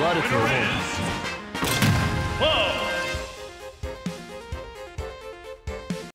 Right at your hands. Whoa!